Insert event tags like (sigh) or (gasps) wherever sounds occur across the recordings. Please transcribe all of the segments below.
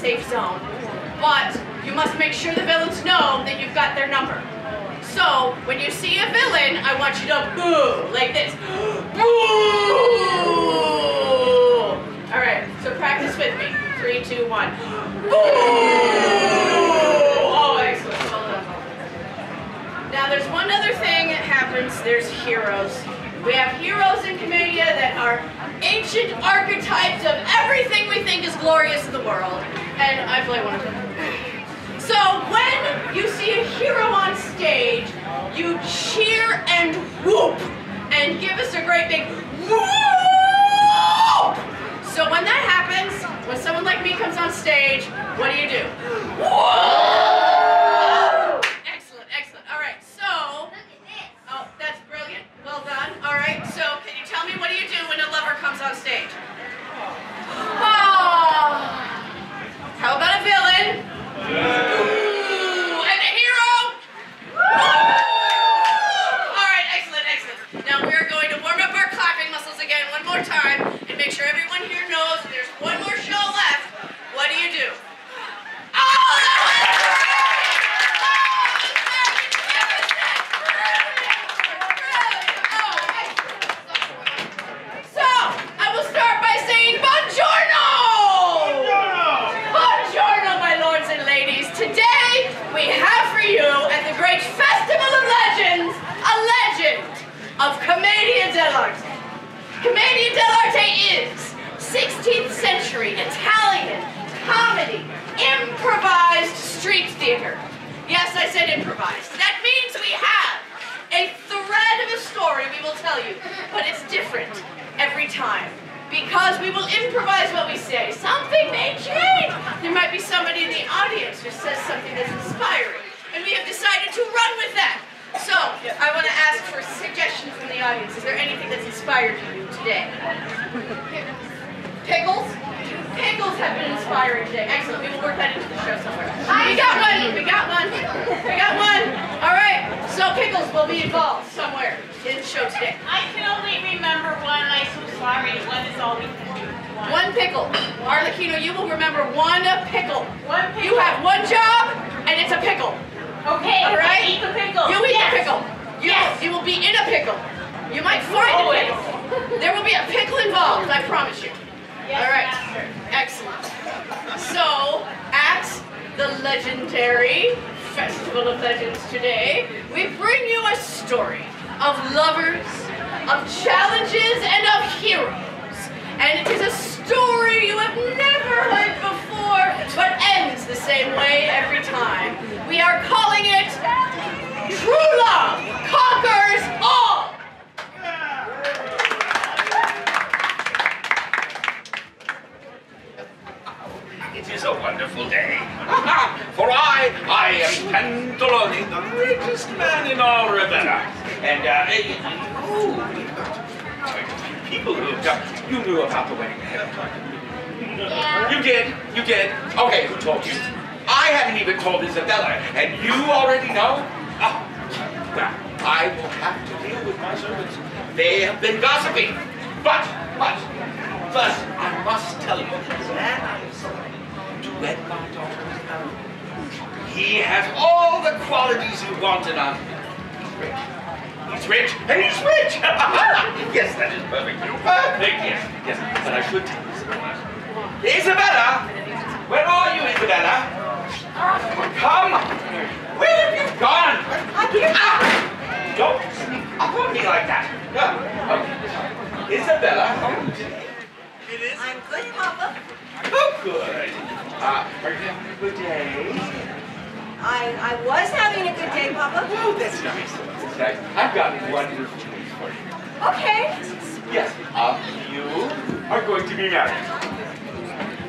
safe zone, but you must make sure the villains know that you've got their number. So, when you see a villain, I want you to boo, like this. (gasps) boo! All right, so practice with me. Three, two, one. Boo! Oh, now there's one other thing that happens, there's heroes. We have heroes in Commedia that are ancient archetypes of everything we think is glorious in the world and I play one of them. So when you see a hero on stage, you cheer and whoop, and give us a great big whoop! So when that happens, when someone like me comes on stage, what do you do? Whoop! all we can do. One, pickle. Arlecchino, you will remember one pickle. One pickle. You have one job, and it's a pickle. Okay, all right? eat the pickle. You eat yes. the pickle. You, yes. you will be in a pickle. You might find Always. a pickle. There will be a pickle involved, I promise you. Yes, all right. Master. Excellent. So, at the legendary Festival of Legends today, we bring you a story of lovers, of challenges, and of heroes and it is a story you have never heard before, but ends the same way every time. We are calling it True Love Conquers All! It is a wonderful day. (laughs) For I, I am Pantalone, the richest man in all Ravenna. And, uh, eh, oh, people who have come, you knew about the wedding ahead of time. You did, you did. Okay, who told you? I haven't even told Isabella, and you already know? Oh, well, I will have to deal with my servants. They have been gossiping. But, but, but, I must tell you, the man I have selected to wed my daughter Isabella, he has all the qualities you want in a He's rich, and he's rich! (laughs) yes, that is perfect. Perfect, yes, yes. But I should tell Isabella. Isabella! Where are you, Isabella? Come! Where have you gone? Ah! Don't sneak up on me like that. Okay. Isabella, how are you today? It is? I'm good, Papa. Oh, good. Uh, are you having a good day? I, I was having a good day, Papa. Oh, that's nice. I've got wonderful news for you. Okay. Yes, uh, you are going to be married.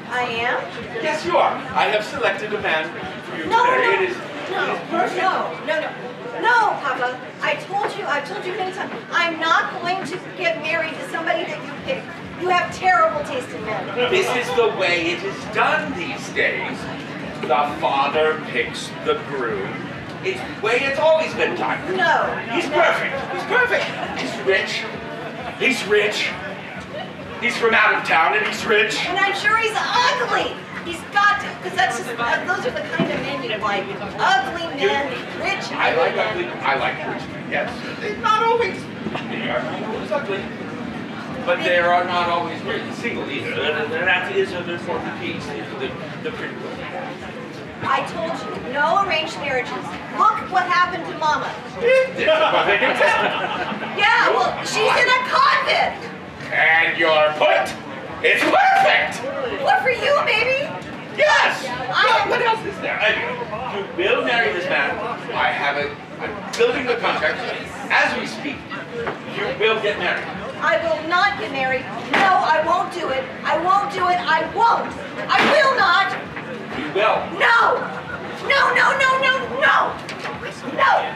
I am? Yes, you are. I have selected a man for you No, to marry. no, It is, no, it is no, no, no. No, Papa. I told you, I've told you many times, I'm not going to get married to somebody that you pick. You have terrible taste in men. This is the way it is done these days. The father picks the groom. It's the way it's always been done. No. He's perfect. He's perfect. He's rich. He's rich. He's from out of town and he's rich. And I'm sure he's ugly. He's got to, because that's just, uh, those are the kind of men you like. Ugly men, rich. I like ugly. I like rich men. Yes. They're not always. They are not always ugly. But they are not always very single either. That is an important piece. The, the pretty women. I told you, no arranged marriages. Look what happened to Mama. It's a perfect example. Yeah, well, she's in a convent. And your foot is perfect. What for you, baby? Yes. I- What, what else is there? Anyway, you will marry this man. I have it. I'm building the contract. As we speak, you will get married. I will not get married. No, I won't do it. I won't do it. I won't. I will not. You will. No. No, no, no, no, no. No.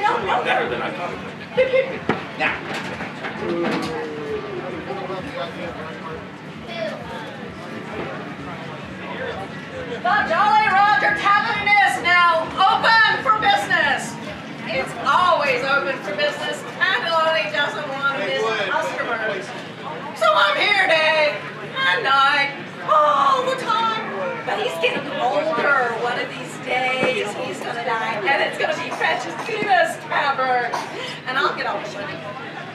No, no, Better no. than I thought now, The Jolly Roger Tavern is now open for business. It's always open for business.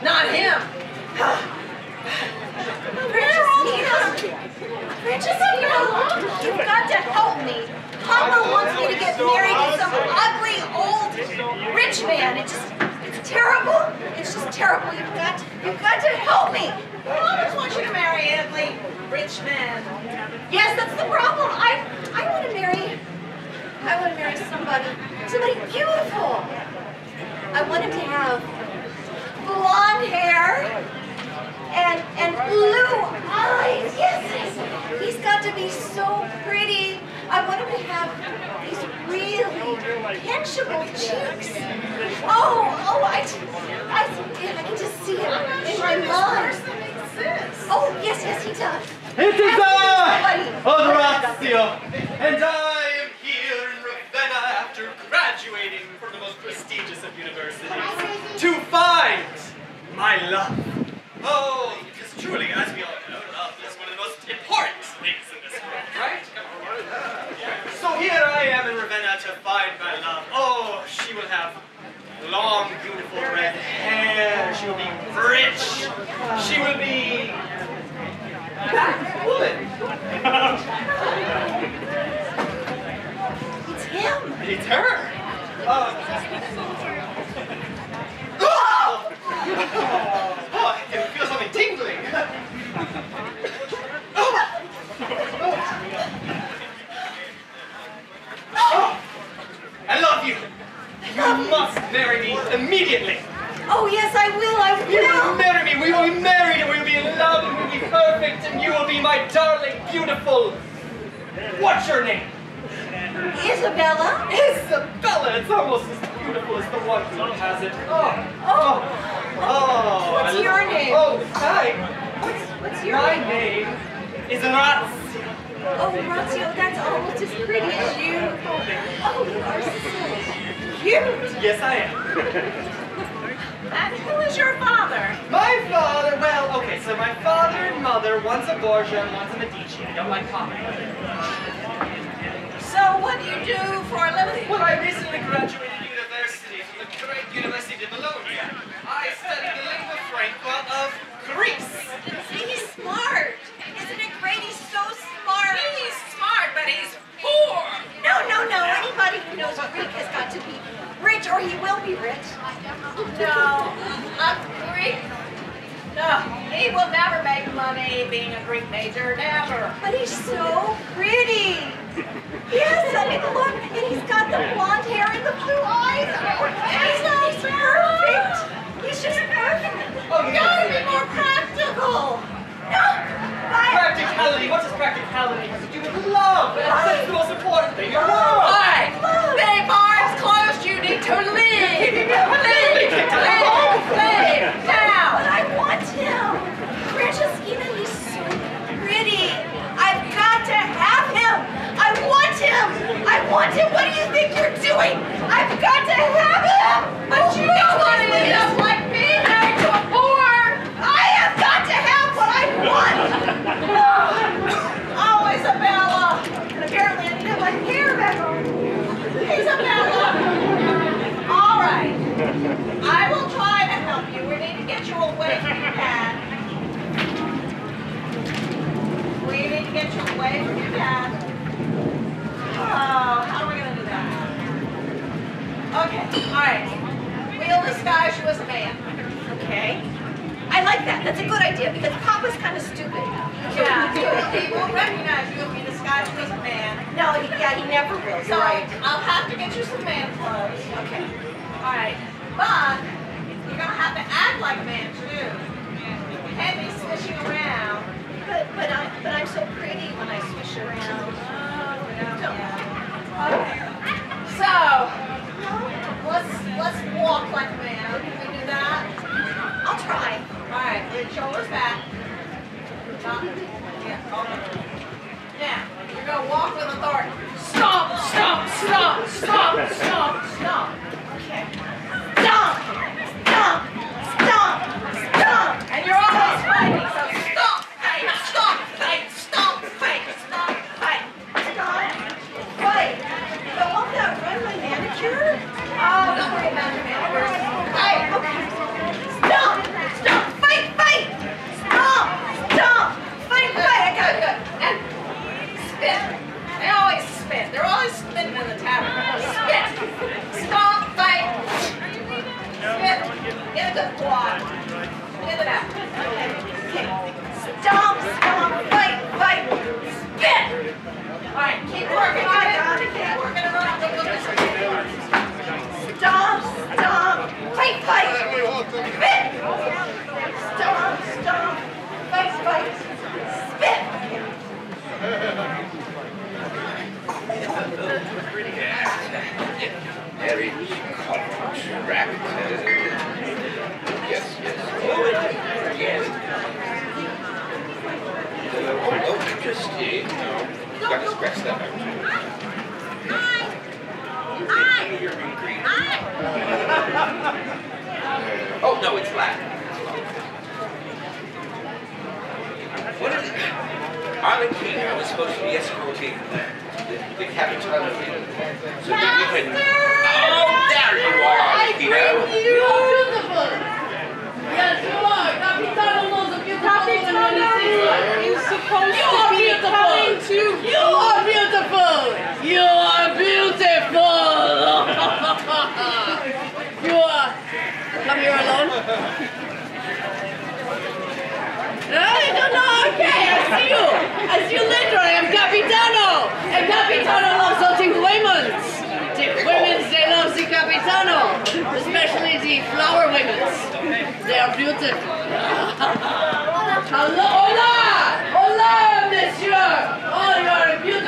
Not him. Francesca. Francesca, you've got to help me. Papa wants me to get married to some ugly old rich man. It just, it's terrible. It's just terrible. You've got, you've got to help me. I always want you to marry ugly rich men. Yes, that's the problem. I, I want to marry, I want to marry somebody, somebody beautiful. I want him to have blonde hair and and blue eyes. Yes, yes. He's got to be so pretty. I want him to have these really pinchable cheeks. Oh, oh, I, I, I can just see it in my mind. Oh, yes, yes, he does. It is I. Horatio, and I am here in Ravenna after graduating from the most prestigious of universities to find my love. Oh, because truly, as we all know, love is one of the most important things in this world, right? So here I am in Ravenna to find my love. Oh, she will have long, beautiful red hair. She will be rich. She will be woman. It's him. It's her. Uh, oh, I feel something tingling. (laughs) Oh. oh. Oh. I love you. You must marry me immediately. Oh, yes, I will, I will. You will marry me. We will be married and we will be in love and we will be perfect and you will be my darling, beautiful. What's your name? Isabella? Isabella! It's almost as beautiful as the one who has it. Oh, oh. oh oh. What's your name? Oh, hi. What's, what's your My name? name is Ratz. Oh, Razio, that's almost as pretty as you. Oh, you are so cute. Yes, I am. (laughs) And who is your father? My father, well, okay, so my father and mother, one's a Borgia and one's a Medici. I don't like coffee. So what do you do for a living? Well, I recently graduated university from the great University of Bologna. I studied the lingua franca of Greece. He's smart. Isn't it great? He's so smart. He's smart, but he's poor. No, no, no. Anybody who knows Greek has got to be rich or he will be rich. No, a Greek. No, he will never make money being a Greek major, never. But he's so pretty. Yes, I mean, look, and he's got the blonde hair and the blue eyes. He's, he's perfect. He's just perfect. Oh, you Gotta be more practical. No, Practicality. What does practicality have to do with love? That's the most important thing. You're wrong. Alright, the bar is closed. You need to leave. (laughs) Leave. Leave. Leave. Now. but I want him. Franceschina, he's so pretty. I've got to have him. I want him. I want him. What do you think you're doing? I've got to have him. But you oh, don't want to end up like me, married to a poor. I have got to have what I want. Oh, Isabella. And apparently I need to have my hair back on. Isabella. All right. I will try to help you. We need to get you away from your dad. We need to get you away from your dad. Oh, how are we going to do that? Okay, all right. We'll disguise you as a man. Okay. I like that. That's a good idea because Papa's kind of stupid. Yeah, he won't recognize you if you disguise you as a man. No, he, yeah, he never will. So right. I'll have to get you some man clothes. Okay. All right, but you're gonna have to act like a man too. You can't be swishing around. But but I but I'm so pretty when I swish around. Oh yeah. Okay. So let's let's walk like right, shoulders back. Yeah. Now you're gonna walk with authority. Stomp, stomp, stomp, stomp, stomp, stomp. Okay. Stomp! Stomp! Stomp! Stomp! And you're always fighting, so stomp, fight, stomp, fight, stomp, fight, stomp, fight. Stomp! Fight! The one that run my manicure? Oh, don't worry about your man. Fight! Okay. Stomp! Stomp! Fight! Fight! Stomp! Stomp! Fight! Fight! I got it. And spit. They always spit. They're always spitting in the tavern. Spit. Stomp, fight. Spit. Get a good quad. Get it out. Okay. Okay. Stomp! Stomp! Fight! Fight! Spit! All right, keep working on it. Keep working on it. Look, look, look. Stomp! Stomp! Fight! Fight! Spit! Stomp! Stomp! Fight! Fight! Spit! Very contract. Yes, yes. Oh, yes. Uh, oh, oh, interesting. No, gotta scratch that out. You're being green. Uh, Latin. What is it? Arlecchino was supposed to be escorting the, the Capitano in. So that we can. Come here alone. don't know, okay, I see you. I see you later. I am Capitano. And Capitano loves hunting women's. The women's, they love the Capitano. Especially the flower women's. They are beautiful. (laughs) Hello, hola! Hola, monsieur! Oh, you are beautiful.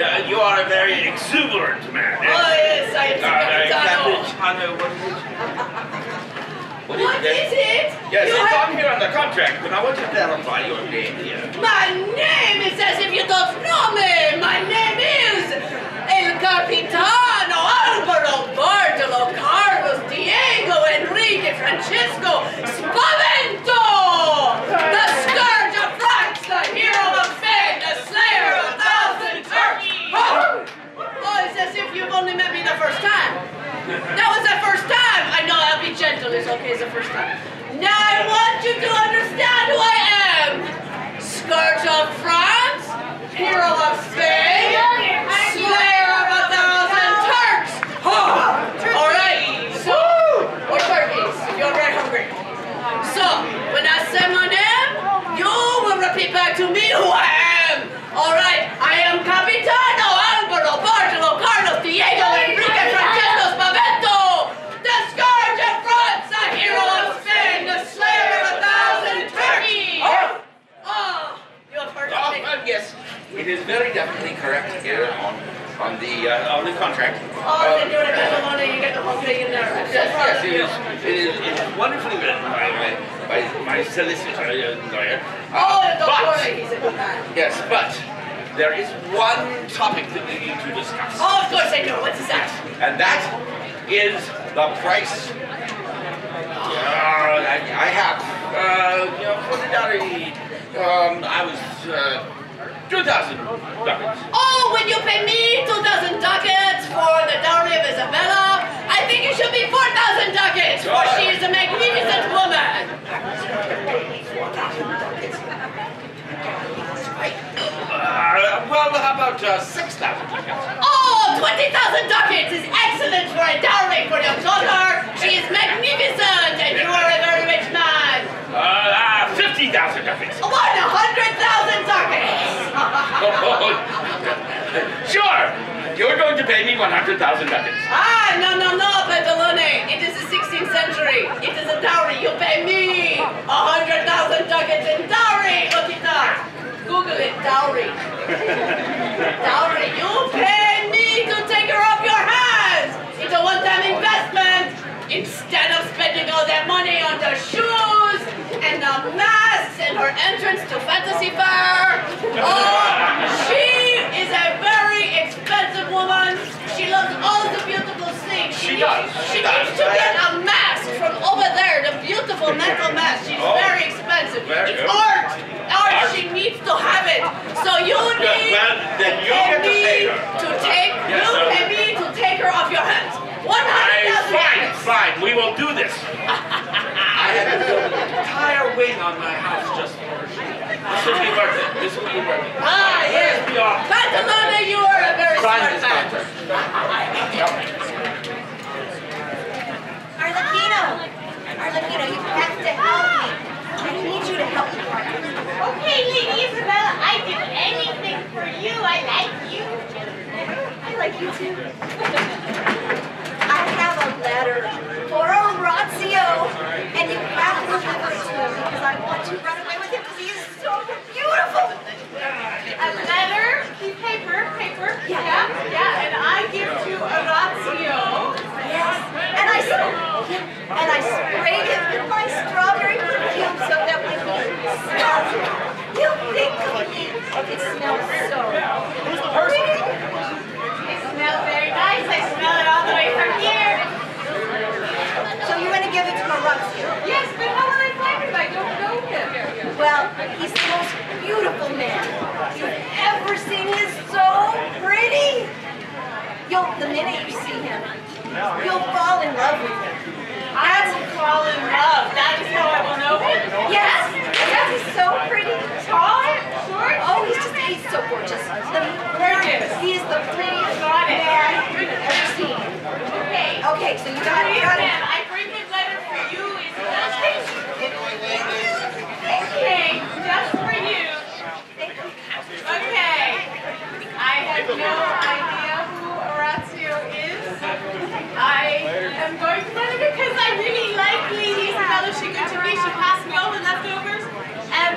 Yeah, you are a very exuberant man. Oh, yes, I am Uh. Capitano, what is it? What is What it? is it? Yes, You it's have- on here on the contract, but I want to verify your name here. My name is as if you don't know me. My name is El Capitano Alvaro Bartolo Carlos Diego Enrique Francesco Spavento! The scourge of France, the hero of Spain, the slayer of a thousand Turks! Oh, oh, it's as if you've only met me the first time. That was the first time. I know I'll be gentle. It's okay. It's the first time. Now I want you to understand who I am. Scourge of France, hero of Spain, slayer of a thousand Turks. Oh, all right. So, or turkeys. You're very hungry. So, when I say my name, you will repeat back to me who I am. All right. I am Capitano Alvaro Bartolo Carlos Diego Enrique Francesco Spavento, the scourge of France, the hero of Spain, the slayer of a thousand turkeys. Oh, you have heard Oh, of me. well, yes, it is very definitely correct here on on the uh, on the contract. Oh, Uh, then you're a Babylonia, you get the whole thing in there. Yes, yes, it is. It is, it is wonderfully written by my, by my solicitor uh, lawyer. Uh, Oh, don't but, worry, he's a good man. Yes, but there is one topic that we need to discuss. Oh, of course I do. What is that? And that is the price. Uh, I, I have, uh, you know, for the um, I was, uh, 2,000 ducats. Oh, when you pay me 2,000 ducats for the dowry of Isabella, I think it should be 4,000 ducats, for she is a magnificent woman. Uh, well, how about, uh, 6,000 ducats? Oh, 20,000 ducats is excellent for a dowry for your daughter. She is magnificent, and you are a very rich man. Uh, uh 50,000 ducats. 100,000 ducats. (laughs) sure, you're going to pay me 100,000 ducats. Ah, no, no, no, Pantalone. It is the 16th century. It is a dowry. You pay me a hundred thousand ducats in dowry, Otita. Google it, dowry. (laughs) dowry. You pay me to take her off your hands. It's a one-time investment. Instead of spending all that money on the shoes and the masks and her entrance to Fantasy Fair. (laughs) Oh, does, She she does. needs to get a mask from over there, the beautiful metal (laughs) mask. She's Oh, very expensive. very it's art. art. Art. She needs to have it. So you Yeah, need well, then you pay get to me pay her. to take Yes, you sir. pay me to take her off your hands. One hundred I, thousand. fine, fine, we will do this. I had to build an entire wing on my house just for her. This will be worth it. This will be worth it. Ah, yes. Be you are a very Sign smart this man. (laughs) Arlecchino! Arlecchino, you have to help me. I need you to help me. Okay, Lady Isabella, I do anything for you. I like you. I like you too. I have a letter for Orazio, and you have to deliver it to him because I want to run away with him because he is so beautiful. A letter, paper, paper. Yeah. yeah, yeah, and I give to Orazio. Yes, and I and I sprayed him with my strawberry perfume so that when he smells it, he'll think of me. It smells so pretty. It smells very nice. I smell it all the way from here. So you're gonna give it to Orazio? Yes, but how will I find him? I don't know him. Well, he's the most beautiful man you've ever seen. He is so pretty. You'll, the minute you see him, you'll fall in love with him. I will fall in love. That is how I will know him. Yes, yes, he's so pretty. Tall, short. Oh, he's just, he's so gorgeous. The, Gorgeous. He is the prettiest man you've ever seen. Okay. Okay, so you got it, you got it. I bring his letter for you, Isabella. Okay, just for you. Okay. I have no idea who Orazio is. I'm going to let because I really like Lady Isabella. She good to me. She passed me all the leftovers. And,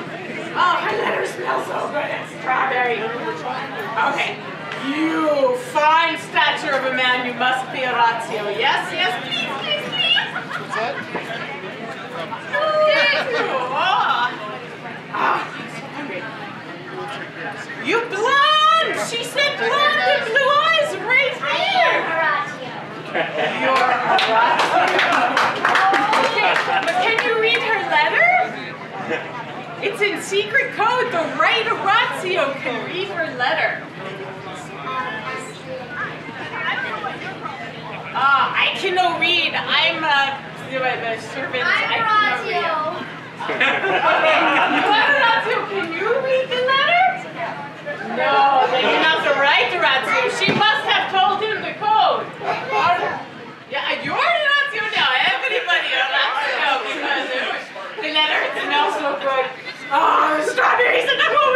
oh, her letter smells so good. It's strawberry. Okay. You fine stature of a man, you must be Orazio. Yes, yes, please, please, please. What's that? Thank you. Oh. Ah, hungry. You blonde! She said blonde with blue eyes right here! You're Okay, but can you read her letter? It's in secret code. The right Orazio can read her letter. Ah, I can no read. I'm a, a servant. I no read. Okay, Orazio, (laughs) can you read the letter? No, then you're not the right Orazio. She must have told him the code. Yeah, you're Orazio now. Everybody Orazio because the letter smells so good. Oh, strawberries and apples.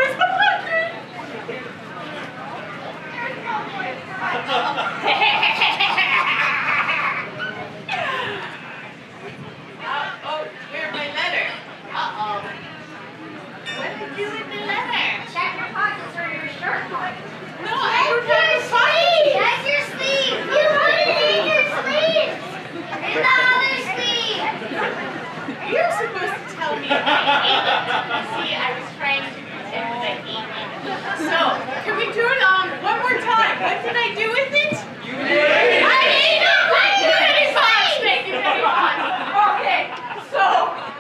Uh, oh, where's my letter? Uh-oh. What did you with the letter? Check your pockets or your shirt pocket. No, I don't have a pocket. Check your sleeve. You put it in your sleeve. In the other sleeve. You're supposed to tell me I ate it. See, I was trying to pretend that I ate it. So, can we do it um, one more time? What did I do with it? You did. I ate it! Thank you very much! Thank you very much. Okay, so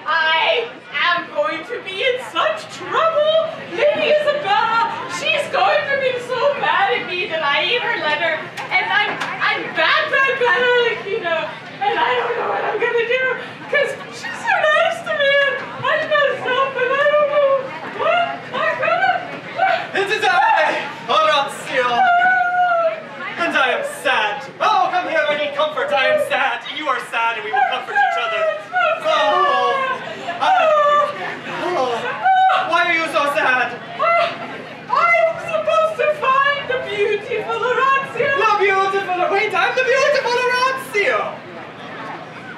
I am going to be in such trouble. Lady Isabella, she's going to be so mad at me that I ate her letter. And I'm, I'm bad, bad, bad, like, you know, and I don't know what I'm gonna do. Because she's so nice to me, and I messed up, and I don't know what I'm gonna. It is I, Orazio, and I am sad. Oh, come here, I need comfort. I am sad. You are sad, and we will comfort each other. Oh, I- oh, why are you so sad? I'm supposed to find the beautiful Orazio. The beautiful. Wait, I'm the beautiful Orazio.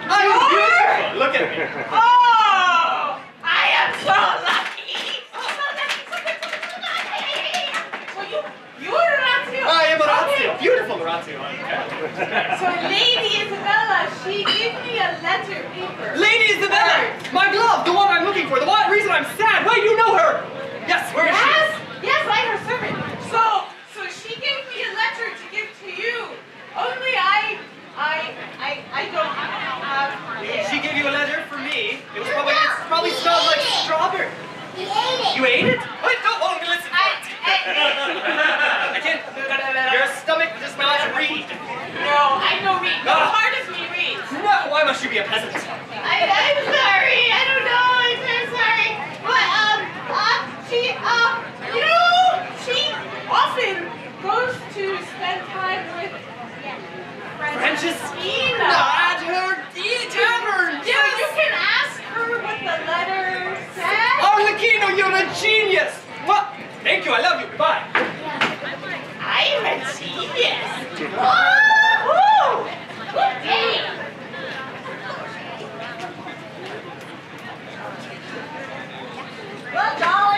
I am beautiful. Look at me. Oh, I am so lucky. So lucky, so lucky, so lucky. Well, you, you're Orazio. I am Orazio. Okay. Beautiful Orazio. So Lady Isabella, she gave me a letter paper. Lady Isabella, my glove, the one I'm looking for, the one reason I'm sad. Wait, you know her. Yes, where is Yes, yes, I'm her servant. So, so she gave me a letter to give to you. Only I, I, I, I don't have she? it. She gave you a letter for me. It was probably, it probably smelled like strawberry. He ate it. You ate it? Wait, no, oh, listen. I, I, (laughs) I can't. Your stomach does not read. no, I don't read. No Ah. part of me reads. No, why must you be a peasant? I, I'm sorry. I don't know. I'm so sorry. But um, uh, she um, you know, she often goes to spend time with Francescina at her tavern. Yeah, you can ask her what the letter said. Arlecchino, you're genius. What? Thank you, I love you. bye. I'm a genius. Woo! Good day. The Jolly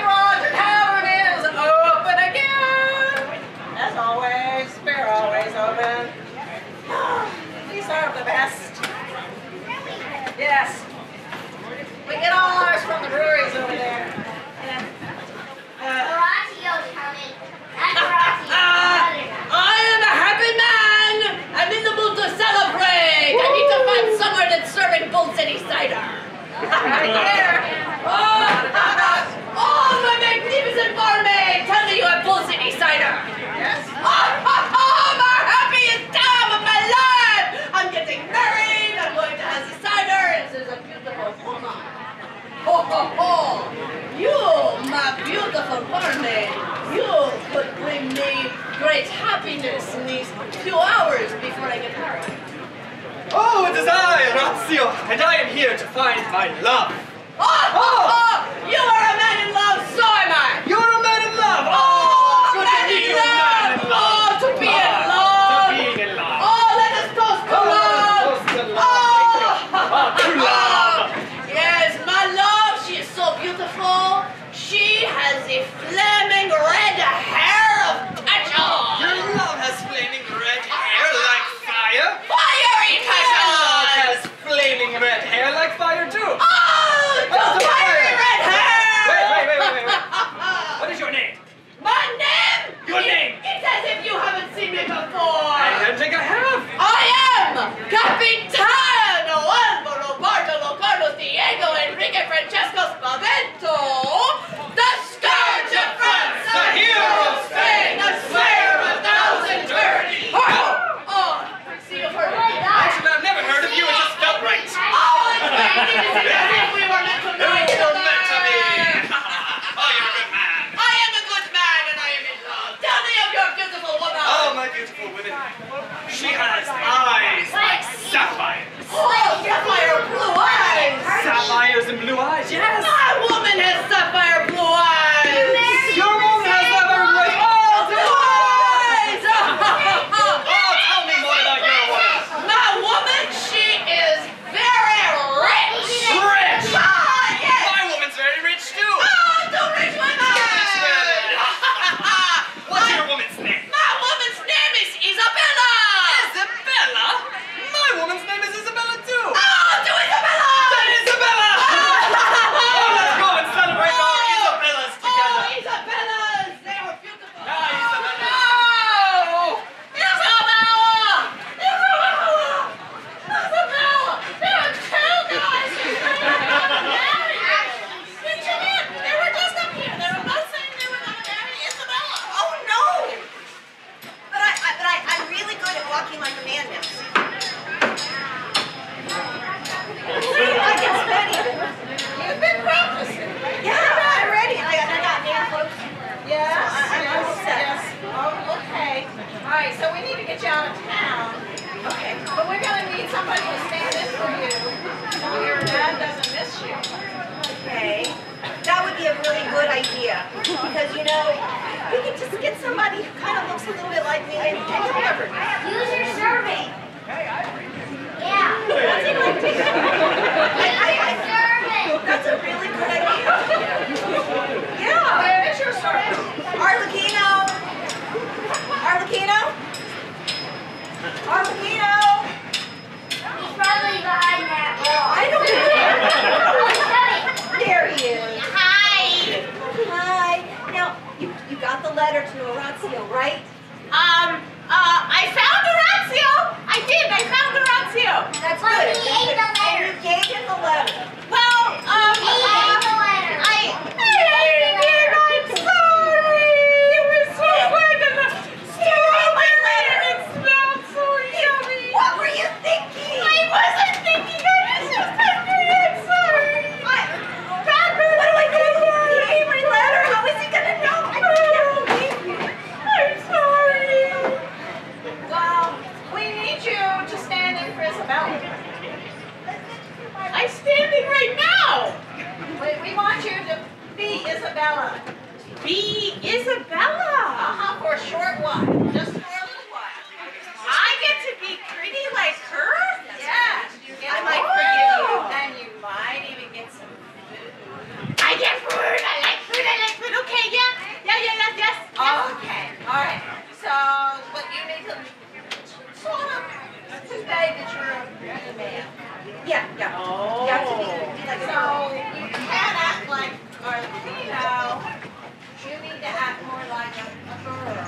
The And you gave him the letter. Well, um, He ate the uh, letter. I, I ate it. I'm sorry. It was so good. And the strawberry letter. It smelled so yummy. What were you thinking? I wasn't thinking. I was just hungry. I'm sorry. Cracker. What do I do? He gave me a letter. How is he gonna know? I can't believe you. I'm sorry. Well, we need you to stand in for Isabella. I'm standing right now. We, we want you to be Isabella. Be Isabella? Uh-huh, for a short while. Just for a little while. I get to be pretty like her? Yes. You get I to- might forgive you. And you might even get some food. I get food. I like food. I like food. Okay, yeah. Yeah, yeah, yes. Okay, all right. So, but you need to sort of convey that you're a. Yeah, yeah. Oh. You have to be, oh. be like So you can't act like a female. You need to act more like a, a girl.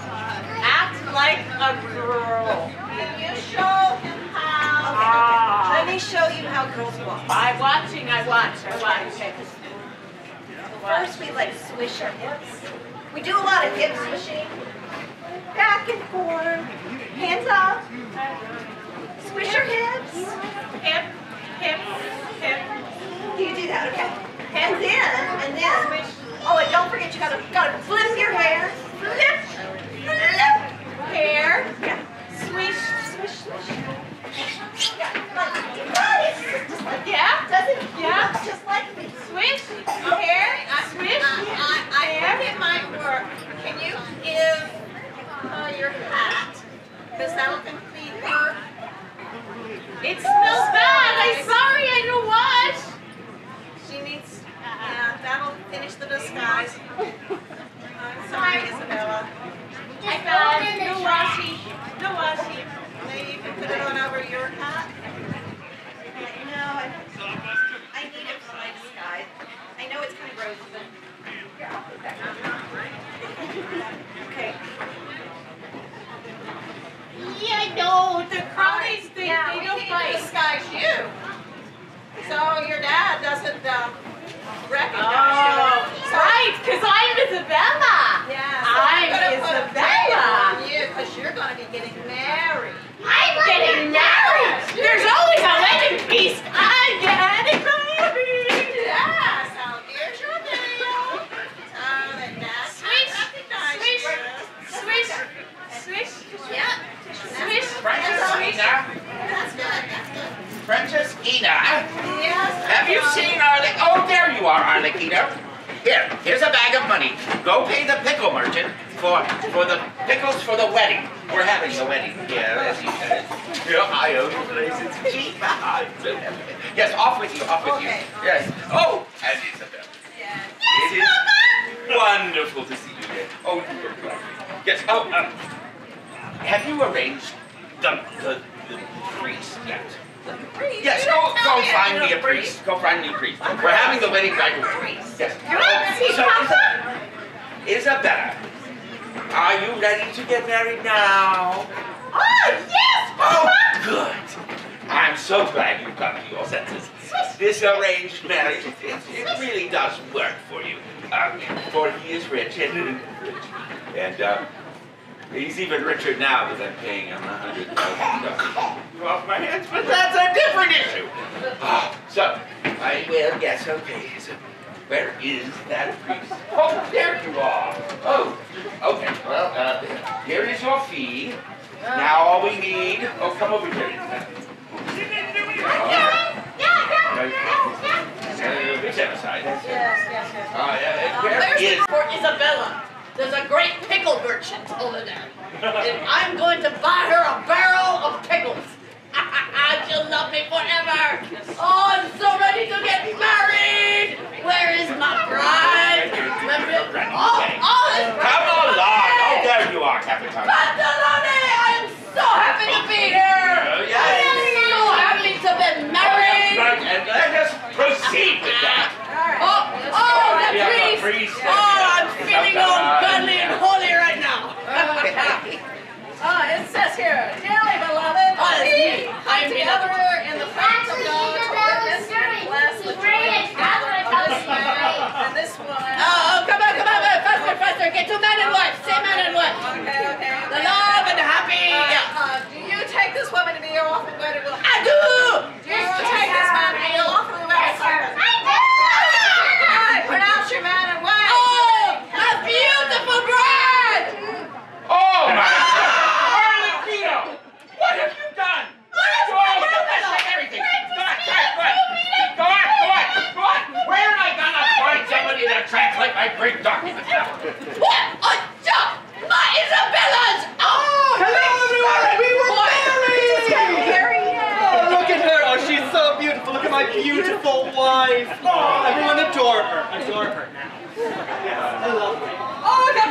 Act like a girl. Can you show him how? Okay, okay. Ah. Let me show you how girls walk. By watching, I watch. I watch. First, we like swish our hips. We do a lot of hip swishing. Back and forth. Hands up. Swish your hips. Hip, hip, hip. You do that? Okay. Hands in, and then, oh, and don't forget you gotta, gotta flip your hair. Flip, flip. Hair. Yeah. Swish, swish, swish. Yeah. Yeah. doesn't, Yeah. just like me. Swish. Hair. Swish. I, I think it might work. Can you give uh, your hat? Because that'll complete her. It smells bad. I'm sorry. I don't what. She needs. Yeah, that'll finish the disguise. (laughs) I'm sorry, Isabella. I found it. No washi. No washi. Maybe you can put it on over your hat. No, I, I need it for my disguise. I know it's kind of gross, but here, I'll put that on. Okay. Yeah, I know. The cronies think Yeah, they we don't need fight. to disguise you. So your dad doesn't um, recognize Oh, you. right, because I'm Isabella. Yeah, so I'm gonna put a veil Isabella. on you because you're going to be getting married. I'm getting married. There's always a wedding feast. I'm getting married. Yeah, so here's your veil. So that dad Swish, recognize swish, you. swish, swish. Yeah. Swish. Franceschina, That's good. That's good. Franceschina, Yes. have you seen Arle? Oh, there you are, Arlecchino. Here, here's a bag of money. Go pay the pickle merchant for for the pickles for the wedding. We're having a wedding here, as you said. Yeah, I own the place. It's cheap. (laughs) yes, off with you, off with Okay. you. Yes. Oh, and Isabel. Yes. It is wonderful to see you here. Oh, you look lovely. Yes. Oh, um, have you arranged the the, the priest yet? Yes. Go go find me a priest. Go find me a priest. We're having the wedding right away. Yes. So, Papa. Isabella, are you ready to get married now? Oh, yes, Oh, good. I'm so glad you've come to your senses. This arranged marriage, it, it really does work for you. Um, for he is rich and and uh, he's even richer now because I'm paying him a hundred thousand dollars off my hands. But that's a different issue. (laughs) Ah, so I will. guess. Okay. So where is that priest? Oh, there you are. Oh, okay. Well, uh, here is your fee. Now all we need. Oh, come over here. Uh, reach that aside. Yes, yes, yes. Uh, uh, Uh, where there's the is there's a great pickle merchant over there. And I'm going to buy her a barrel of pickles. (laughs) She'll love me forever. Oh, I'm so ready to get married. Where is my bride? Oh, oh, answer. Okay, two men and wife. Say men and wife. Okay, okay. The love and the happy. Uh. Uh, do you take this woman to be your lawful wedded I do. Do you take this man to be your lawful wedded My bring documents. (laughs) What a job! My Isabella's! Oh, hello everyone! We were married! Oh, look at her! Oh, she's so beautiful! Look at my beautiful wife! Oh, everyone adore her. Adore her now. I love her. Oh,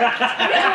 worked. (laughs) (laughs)